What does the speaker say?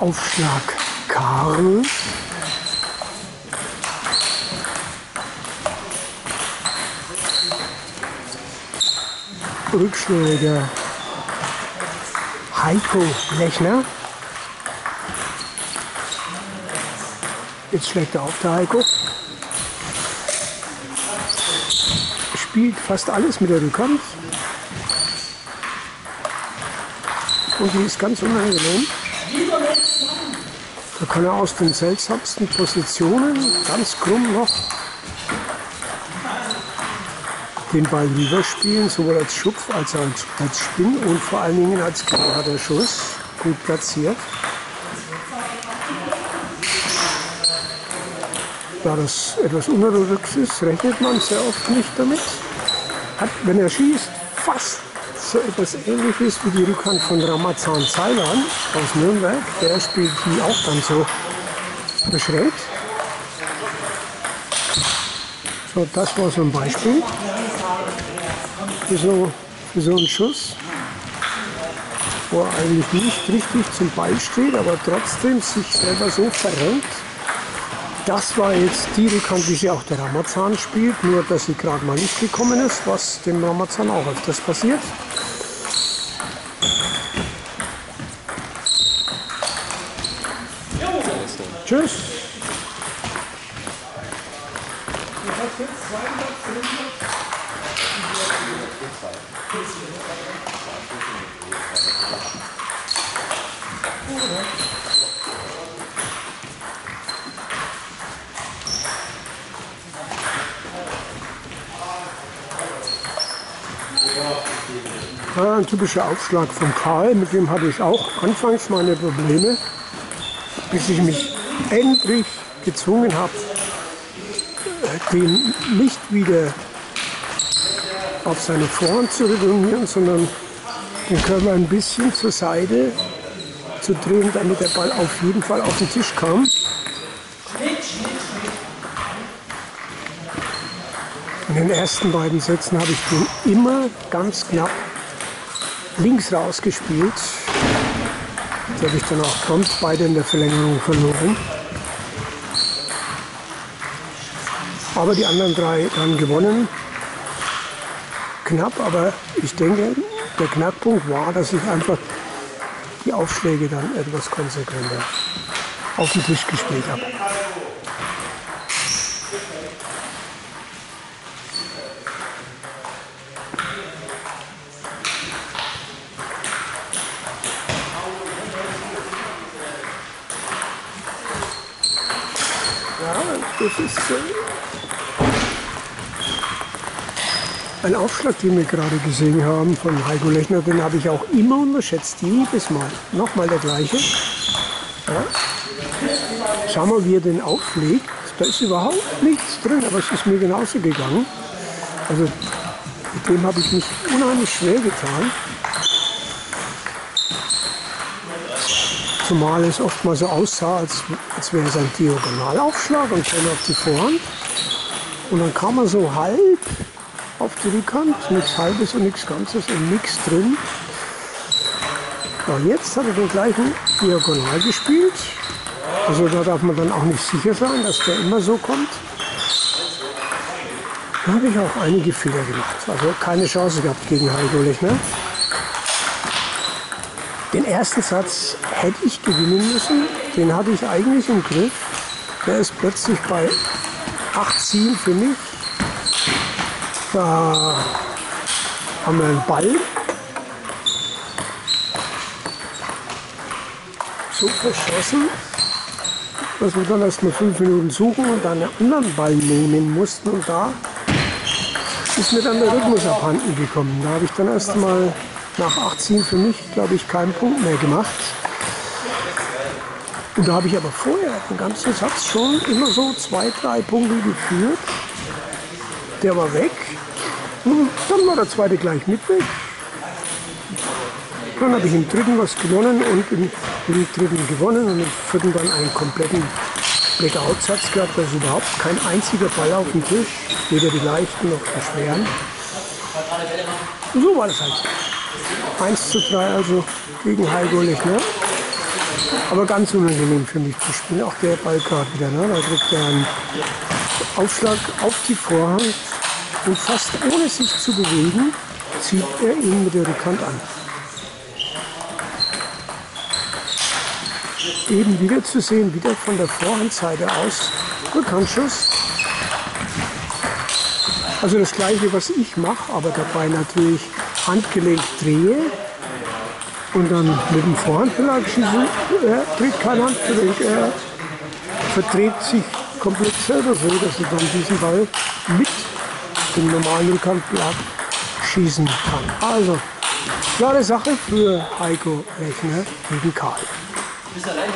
Aufschlag Karl. Rückschläger Heiko Lechner. Jetzt schlägt er auf der Heiko. Spielt fast alles mit der Rückhand. Und die ist ganz unangenehm. Da kann er aus den seltsamsten Positionen, ganz krumm noch, den Ball rüberspielen, sowohl als Schupf als auch als Spinn und vor allen Dingen als gerader Schuss, gut platziert. Da das etwas unorthodox ist, rechnet man sehr oft nicht damit. Hat, wenn er schießt, fast so etwas ähnliches wie die Rückhand von Ramazan Zeilan aus Nürnberg. Der spielt hier auch dann so beschränkt. So, das war so ein Beispiel für so, für so einen Schuss, wo er eigentlich nicht richtig zum Ball steht, aber trotzdem sich selber so verrenkt. Das war jetzt die Rückhand, wie sie auch der Ramazan spielt, nur dass sie gerade mal nicht gekommen ist, was dem Ramazan auch öfters passiert. Tschüss. Ja, ein typischer Aufschlag von Karl, mit dem hatte ich auch anfangs meine Probleme, bis ich mich endlich gezwungen habe, den nicht wieder auf seine Vorhand zu retournieren, sondern den Körper ein bisschen zur Seite zu drehen, damit der Ball auf jeden Fall auf den Tisch kam. In den ersten beiden Sätzen habe ich den immer ganz knapp links rausgespielt. Habe ich dann auch prompt beide in der Verlängerung verloren. Aber die anderen drei dann gewonnen. Knapp, aber ich denke, der Knackpunkt war, dass ich einfach die Aufschläge dann etwas konsequenter auf den Tisch gespielt habe. Das ist ein Aufschlag, den wir gerade gesehen haben von Heiko Lechner, den habe ich auch immer unterschätzt, jedes Mal. Nochmal der gleiche. Ja. Schau mal, wie er den auflegt. Da ist überhaupt nichts drin, aber es ist mir genauso gegangen. Also mit dem habe ich mich unheimlich schwer getan. Zumal es oft mal so aussah, als, als wäre es ein Diagonalaufschlag und käme auf die Vorhand. Und dann kam er so halb auf die Rückhand, nichts Halbes und nichts Ganzes und nichts drin. Ja, jetzt hat er den gleichen Diagonal gespielt. Also da darf man dann auch nicht sicher sein, dass der immer so kommt. Da habe ich auch einige Fehler gemacht. Also keine Chance gehabt gegen Heiko Lechner. Den ersten Satz hätte ich gewinnen müssen. Den hatte ich eigentlich im Griff. Der ist plötzlich bei 8-7 für mich. Da haben wir einen Ball. So verschossen, dass wir dann erst mal fünf Minuten suchen und dann einen anderen Ball nehmen mussten. Und da ist mir dann der Rhythmus abhanden gekommen. Da habe ich dann erst mal nach 18 für mich, glaube ich, keinen Punkt mehr gemacht. Und da habe ich aber vorher den ganzen Satz schon immer so zwei, drei Punkte geführt. Der war weg. Und dann war der zweite gleich mit weg. Dann habe ich im dritten was gewonnen und im, im dritten gewonnen und im vierten dann einen kompletten Blackout-Satz gehabt. Also überhaupt kein einziger Ball auf dem Tisch, weder die leichten noch die schweren. Und so war das halt. 1 zu 3 also gegen Heiko Lechner. Aber ganz unangenehm für mich zu spielen. Auch der Ball gerade wieder. Ne? Da kriegt er einen Aufschlag auf die Vorhand und fast ohne sich zu bewegen, zieht er ihn mit der Rückhand an. Eben wieder zu sehen, wieder von der Vorhandseite aus. Rückhandschuss. Also das gleiche, was ich mache, aber dabei natürlich handgelenk drehe und dann mit dem Vorhandbelag schießen. Er dreht kein Handgelenk, er verdreht sich komplett selber so, dass er dann diesen Ball mit dem normalen Rückhandbelag schießen kann. Also, klare Sache für Heiko Rechner gegen Karl. Du bist allein